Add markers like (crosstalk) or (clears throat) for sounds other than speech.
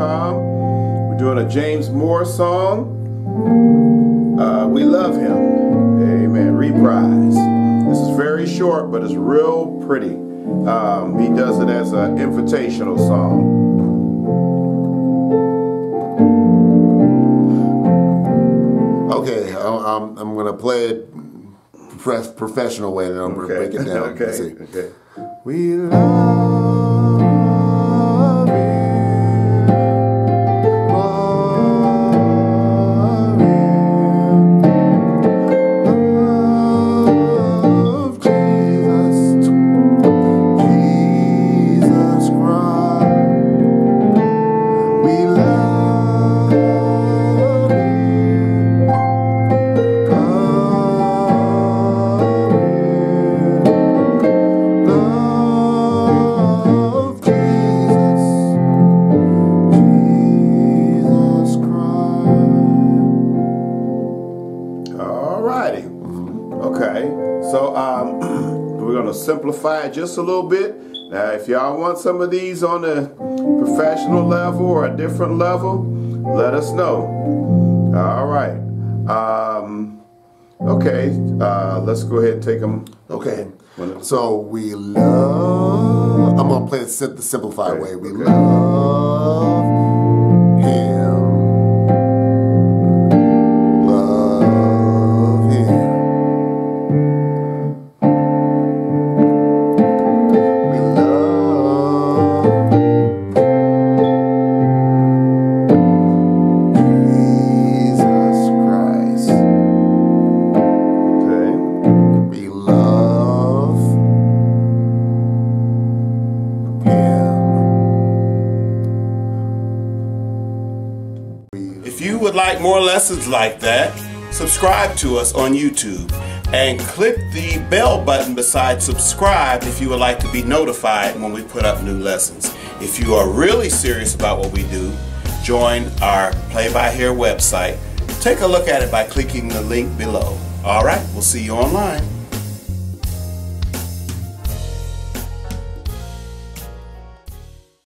We're doing a James Moore song. Uh, we love him. Amen. Reprise. This is very short, but it's real pretty. Um, he does it as an invitational song. Okay, I'm, I'm going to play it professional way, and I'm going to break it down. (laughs) okay. Okay. We love Okay. So um, (clears throat) we're going to simplify it just a little bit. Now, if y'all want some of these on a professional level or a different level, let us know. All right. Um, okay. Uh, let's go ahead and take them. Okay, so we love. I'm gonna play it the simplified Okay, way. We okay. love If you would like more lessons like that, subscribe to us on YouTube and click the bell button beside subscribe if you would like to be notified when we put up new lessons. If you are really serious about what we do, join our Play by Hear website. Take a look at it by clicking the link below. All right, we'll see you online.